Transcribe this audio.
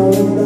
love.